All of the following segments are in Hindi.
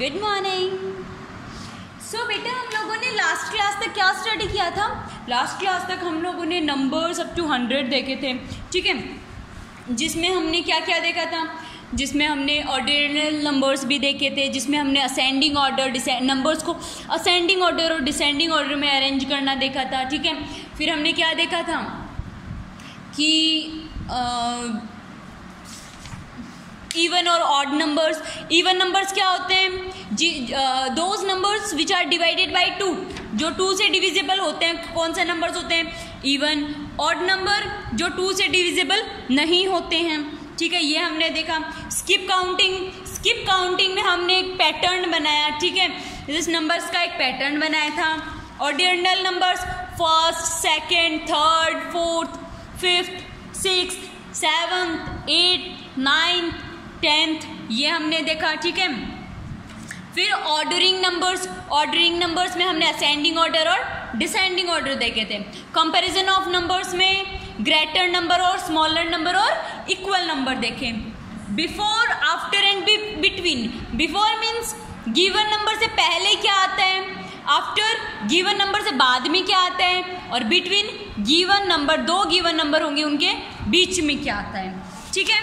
गुड मॉर्निंग सो बेटा, हम लोगों ने लास्ट क्लास तक क्या स्टडी किया था? लास्ट क्लास तक हम लोगों ने नंबर्स अप टू हंड्रेड देखे थे, ठीक है? जिसमें हमने क्या क्या देखा था? जिसमें हमने ऑर्डिनल नंबर्स भी देखे थे, जिसमें हमने असेंडिंग ऑर्डर नंबर्स को असेंडिंग ऑर्डर और डिसेंडिंग ऑर्डर में अरेंज करना देखा था, ठीक है? फिर हमने क्या देखा था? कि इवन और ऑड नंबर्स इवन नंबर्स क्या होते हैं? जी those numbers which are divided by two जो टू से डिविजिबल होते हैं, कौन से नंबर्स होते हैं? इवन ऑड नंबर जो टू से डिविजिबल नहीं होते हैं। ठीक है, ये हमने देखा। स्किप काउंटिंग स्किप काउंटिंग में हमने एक पैटर्न बनाया, ठीक है? इस नंबर्स का एक पैटर्न बनाया था। Ordinal numbers first second third fourth fifth six seventh eight ninth tenth, ये हमने देखा, ठीक है? फिर ऑर्डरिंग नंबर्स ऑर्डरिंग नंबर्स में हमने असेंडिंग ऑर्डर और डिसेंडिंग ऑर्डर देखे थे। कंपैरिजन ऑफ़ नंबर्स में ग्रेटर नंबर और स्मॉलर नंबर और इक्वल नंबर देखे। Before after and between before means given number से पहले क्या आता है? आफ्टर गिवन नंबर से बाद में क्या आता है? और बिटवीन गिवन नंबर दो गिवन नंबर होंगे उनके बीच में क्या आता है। ठीक है?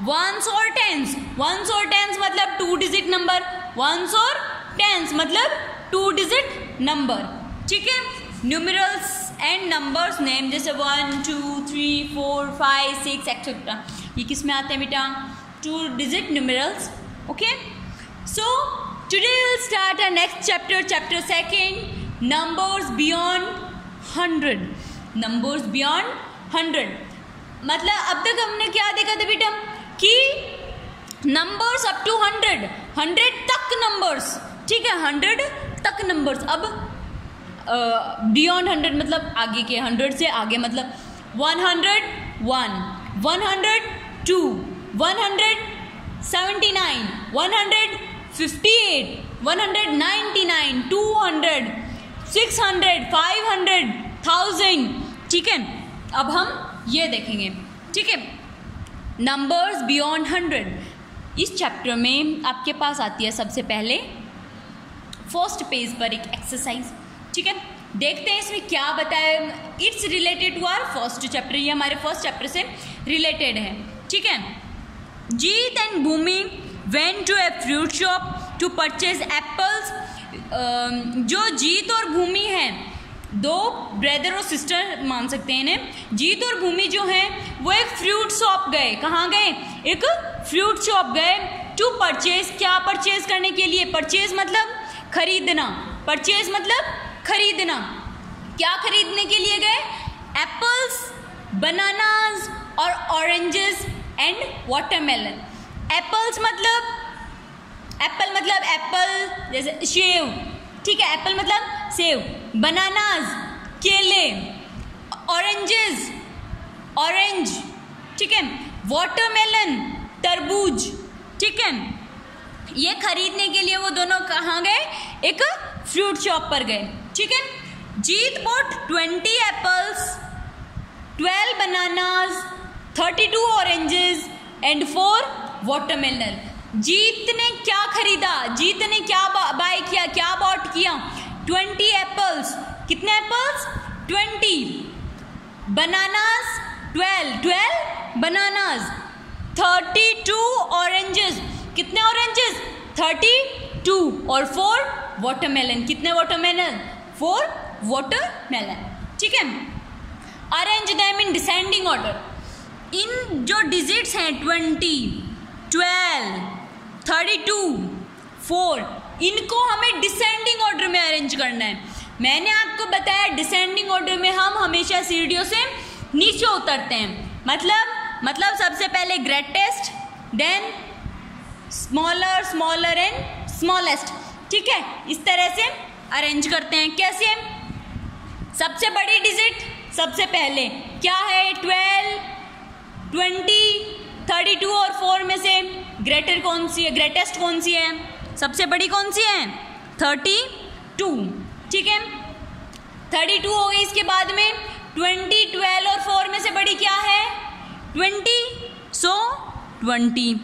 वंस और टेंस वंस और टेंस मतलब टू डिजिट नंबर वंस और टेंस मतलब टू डिजिट नंबर ठीक है? न्यूमिरल्स एंड नंबर्स नेम जैसे one two three four five six etcetera ये किसमें आते हैं बेटा? Two digit numerals okay so today will start a next chapter chapter second numbers beyond hundred numbers beyond hundred मतलब अब तक हमने क्या देखा था बेटा? कि numbers up to hundred hundred तक नंबर्स ठीक है हंड्रेड तक नंबर्स अब बियॉन्ड हंड्रेड मतलब आगे के हंड्रेड से आगे मतलब one hundred one one hundred two one hundred seventy nine one hundred fifty eight one hundred ninety nine two hundred six hundred five hundred thousand ठीक है? अब हम ये देखेंगे. ठीक है? नंबर्स बियॉन्ड हंड्रेड इस चैप्टर में आपके पास आती है सबसे पहले फ़र्स्ट पेज पर एक एक्सरसाइज ठीक है? देखते हैं इसमें क्या बताया it's related to our first chapter ये हमारे फ़र्स्ट चैप्टर से रिलेटेड है, ठीक है? Jeet and Bhoomi went to a fruit shop to purchase apples जो जीत और भूमि है दो ब्रदर और सिस्टर मान सकते हैं इन्हें। जीत और भूमि जो है, वो एक फ्रूट शॉप गए। कहाँ गए? एक फ्रूट शॉप गए टू परचेज क्या परचेज करने के लिए? परचेज मतलब खरीदना। परचेज मतलब खरीदना। क्या खरीदने के लिए गए? एप्पल्स बनानाज और ऑरेंजेस एंड वाटरमेलन एप्पल्स मतलब एप्पल मतलब एप्पल जैसे शेव। ठीक है एप्पल मतलब सेव बनानाज केले ऑरेंजेस ऑरेंज ठीक है वाटरमेलन तरबूज, ठीक है। ये खरीदने के लिए वो दोनों कहाँ गए? एक फ्रूट शॉप पर गए, ठीक है। Jeet bought twenty apples twelve bananas thirty two oranges and four watermelon Jeet ने क्या खरीदा? जीत ने क्या बाय किया? क्या बॉट किया? ट्वेंटी एप्पल्स कितने apples twenty. Bananas twelve twelve bananas thirty two oranges कितने ऑरेंजेस थर्टी टू और फोर वाटरमेलन कितने वाटरमेलन फोर वाटरमेलन ठीक है? Arrange them in descending order इन जो डिजिट्स हैं twenty twelve thirty two, four, इनको हमें डिसेंडिंग ऑर्डर में अरेंज करना है। मैंने आपको बताया डिसेंडिंग ऑर्डर में हम हमेशा सीढ़ियों से नीचे उतरते हैं। मतलब मतलब सबसे पहले greatest then smaller smaller and smallest ठीक है? इस तरह से अरेंज करते हैं। कैसे? सबसे बड़ी डिजिट सबसे पहले। क्या है? ट्वेल्व ट्वेंटी थर्टी टू और फोर में से। ग्रेटर कौन सी है? ग्रेटेस्ट कौन सी है? सबसे बड़ी कौन सी है? Thirty two. ठीक है? थर्टी टू हो गई इसके बाद में। ट्वेंटी ट्वेल्व और फोर में से बड़ी क्या है? ट्वेंटी। So twenty.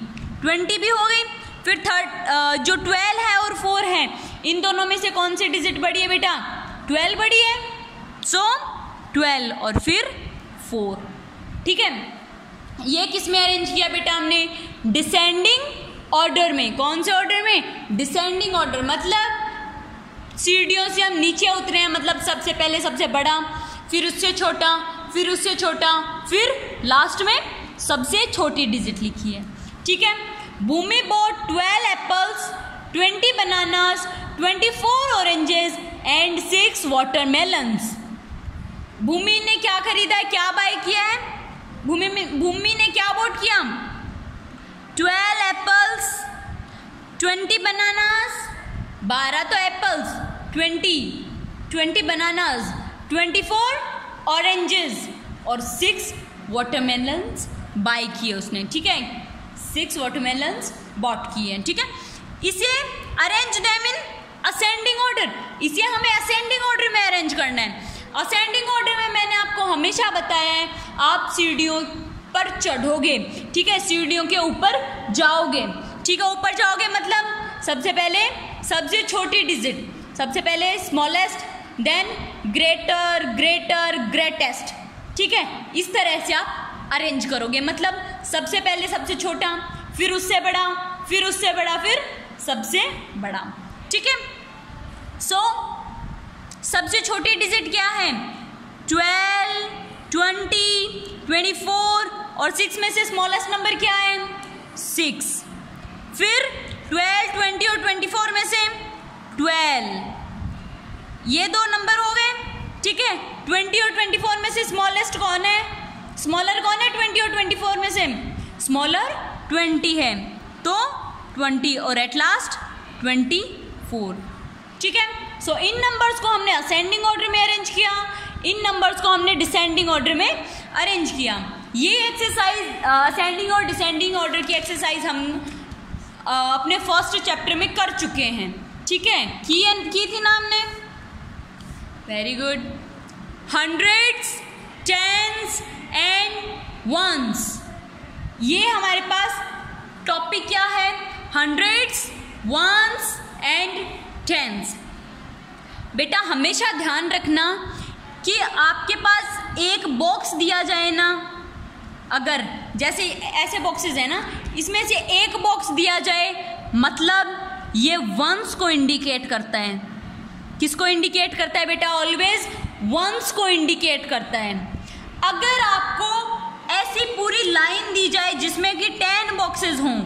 ट्वेंटी भी हो गई। फिर थर्ड जो ट्वेल्व है और फोर है इन दोनों में से कौन सी डिजिट बड़ी है बेटा? ट्वेल्व बड़ी है। सो so, ट्वेल्व और फिर फोर। ठीक है? ये किसमें अरेंज किया बेटा हमने? डिसेंडिंग ऑर्डर में। कौन से ऑर्डर में? डिसेंडिंग ऑर्डर मतलब सीढ़ियों से हम नीचे उतरे हैं मतलब सबसे पहले सबसे बड़ा, फिर उससे छोटा, फिर उससे छोटा, फिर लास्ट में सबसे छोटी डिजिट लिखी है। ठीक है? Bhumi bought twelve apples twenty bananas twenty four oranges and six watermelons Bhumi ने क्या खरीदा है? क्या बाय किया है? भूमि में, भूमि ने क्या वोट किया? ट्वेल्व एप्पल्स ट्वेंटी बनानास बारह तो apples twenty twenty bananas twenty four oranges और सिक्स वाटरमेलन्स बाय किए उसने, ठीक है? सिक्स वाटरमेलन्स बॉट किए हैं, ठीक है? इसे arrange them in ascending order इसे हमें असेंडिंग ऑर्डर में अरेंज करना है। असेंडिंग ऑर्डर में मैंने आपको हमेशा बताया है आप सीढ़ियों पर चढ़ोगे ठीक है? सीढ़ियों के ऊपर जाओगे। ठीक है ऊपर जाओगे मतलब सबसे पहले सबसे छोटी डिजिट सबसे पहले smallest then greater greater greatest ठीक है? इस तरह से आप अरेंज करोगे। मतलब सबसे पहले सबसे छोटा फिर उससे बड़ा फिर उससे बड़ा फिर सबसे बड़ा ठीक है? सो so, सबसे छोटी डिजिट क्या है? ट्वेल्व ट्वेंटी ट्वेंटी फोर और सिक्स में से स्मॉलेस्ट नंबर क्या है? सिक्स। फिर ट्वेल्व ट्वेंटी और ट्वेंटी फोर में से ट्वेल्व। ये दो नंबर हो गए ठीक है? ट्वेंटी और ट्वेंटी फोर में से स्मॉलेस्ट कौन है? स्मॉलर कौन है? ट्वेंटी और ट्वेंटी फोर में से। स्मॉलर ट्वेंटी है। तो ट्वेंटी और एट लास्ट ट्वेंटी फोर। ठीक है? सो so, इन नंबर्स को हमने असेंडिंग ऑर्डर में अरेंज किया। इन नंबर्स को हमने डिसेंडिंग ऑर्डर में अरेंज किया। ये एक्सरसाइज असेंडिंग और डिसेंडिंग ऑर्डर की एक्सरसाइज हम uh, अपने फ़र्स्ट चैप्टर में कर चुके हैं। ठीक है? की की थी ना हमने? Very good hundreds tens and ones ये हमारे पास टॉपिक क्या है? हंड्रेड्स वंस एंड टेंस बेटा हमेशा ध्यान रखना कि आपके पास एक बॉक्स दिया जाए ना, अगर जैसे ऐसे बॉक्सेस हैं ना, इसमें से एक बॉक्स दिया जाए मतलब ये वंस को इंडिकेट करता है। किसको इंडिकेट करता है बेटा? ऑलवेज वंस को इंडिकेट करता है। अगर आपको ऐसी पूरी लाइन दी जाए जिसमें कि टेन बॉक्सेस हों,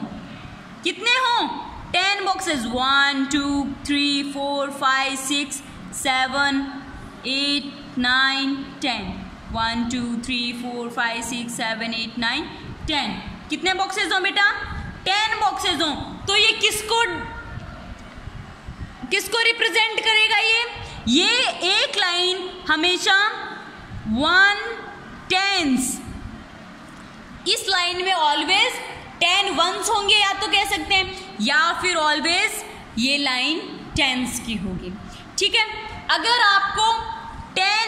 कितने हों? Ten boxes one two three four five six seven eight nine ten one two three four five six seven eight nine ten कितने बॉक्सेज हो बेटा? टेन बॉक्सेज हो। तो ये किसको किसको रिप्रेजेंट करेगा ये? ये एक लाइन हमेशा वन टेंस इस लाइन में ऑलवेज टेन वंस होंगे, या तो कह सकते हैं, या फिर ऑलवेज ये लाइन टेंस की होगी। ठीक है? अगर आपको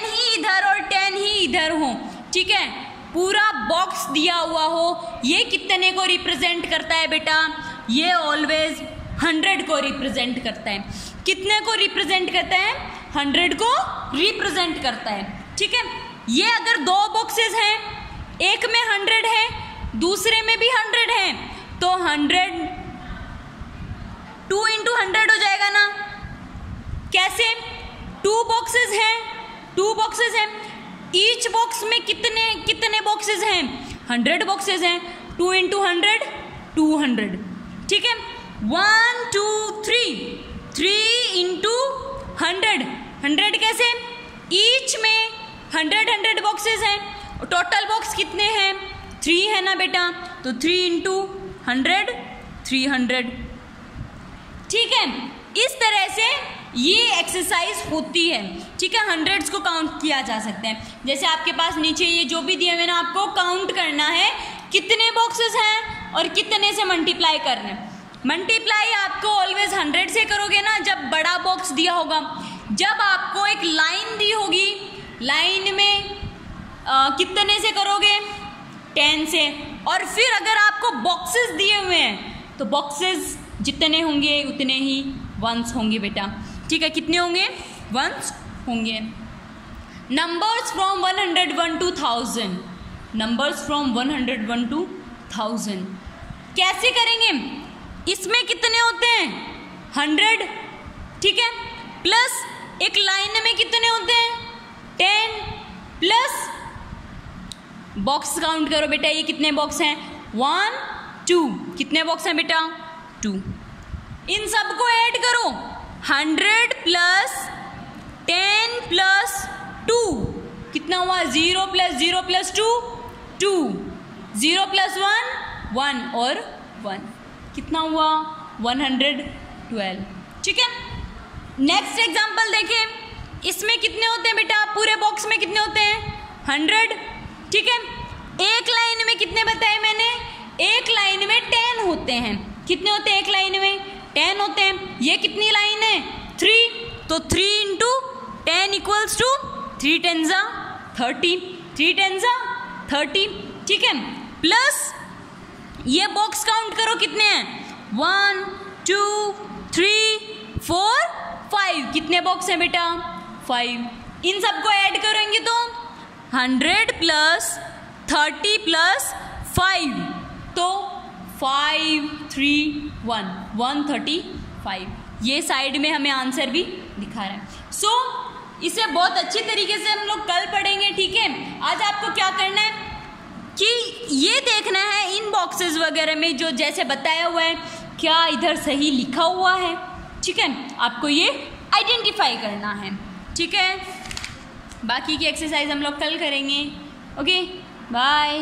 ही इधर और टेन ही इधर हो। ठीक है? पूरा बॉक्स दिया हुआ हो। ये कितने को रिप्रेजेंट करता है बेटा? ये ऑलवेज हंड्रेड को रिप्रेजेंट करता है। कितने को रिप्रेजेंट करता है? हंड्रेड को रिप्रेजेंट करता है। ठीक है? ये अगर दो बॉक्सेस हैं, एक में हंड्रेड है, दूसरे में भी हंड्रेड है तो हंड्रेड टू इंटू हंड्रेड हो जाएगा ना? कैसे? टू बॉक्सेस हैं टू बॉक्सेस हैं। ईच बॉक्स में कितने कितने बॉक्सेस हैं? हंड्रेड बॉक्सेस हैं। Two into hundred, two hundred. ठीक है? One, two, three. Three into hundred. Hundred कैसे ईच में हंड्रेड हंड्रेड बॉक्सेस हैं। टोटल बॉक्स कितने हैं? थ्री है ना बेटा? तो three into hundred, three hundred. ठीक है? इस तरह से ये एक्सरसाइज होती है। ठीक है हंड्रेड्स को काउंट किया जा सकता है। जैसे आपके पास नीचे ये जो भी दिए हुए ना आपको काउंट करना है कितने बॉक्सेस हैं और कितने से मल्टीप्लाई करने मल्टीप्लाई आपको ऑलवेज हंड्रेड से करोगे ना जब बड़ा बॉक्स दिया होगा। जब आपको एक लाइन दी होगी लाइन में आ, कितने से करोगे? टेन से। और फिर अगर आपको बॉक्सेस दिए हुए हैं तो बॉक्सेस जितने होंगे उतने ही वंस होंगे बेटा। ठीक है, कितने होंगे? वंस होंगे। Numbers from one hundred one to thousand numbers from one hundred one to thousand कैसे करेंगे? इसमें कितने होते हैं? हंड्रेड ठीक है? प्लस एक लाइन में कितने होते हैं? टेन प्लस बॉक्स काउंट करो बेटा, ये कितने बॉक्स हैं? वन टू कितने बॉक्स हैं बेटा? टू इन सबको ऐड करो। Hundred plus ten plus two. कितना हुआ? Zero plus zero plus two two. Zero plus one one और वन। कितना हुआ? One hundred twelve. ठीक है? नेक्स्ट एग्ज़ाम्पल देखें। इसमें कितने होते हैं बेटा? पूरे बॉक्स में कितने होते हैं? हंड्रेड। ठीक है? एक लाइन में कितने बताए मैंने? एक लाइन में टेन होते हैं। कितने होते हैं एक लाइन में? टेन होते हैं। ये कितनी लाइन है? थ्री। तो three into ten equals to three tens are thirty three tens are thirty ठीक है? प्लस ये बॉक्स काउंट करो कितने हैं? One two three four five कितने बॉक्स हैं बेटा? फाइव इन सबको ऐड करेंगे तो hundred plus thirty plus five तो five three one one thirty five ये साइड में हमें आंसर भी दिखा रहा है। सो so, इसे बहुत अच्छी तरीके से हम लोग कल पढ़ेंगे ठीक है? आज आपको क्या करना है? कि ये देखना है इन बॉक्सेस वगैरह में जो जैसे बताया हुआ है क्या इधर सही लिखा हुआ है ठीक है? आपको ये आइडेंटिफाई करना है ठीक है? बाकी की एक्सरसाइज हम लोग कल करेंगे ओके बाय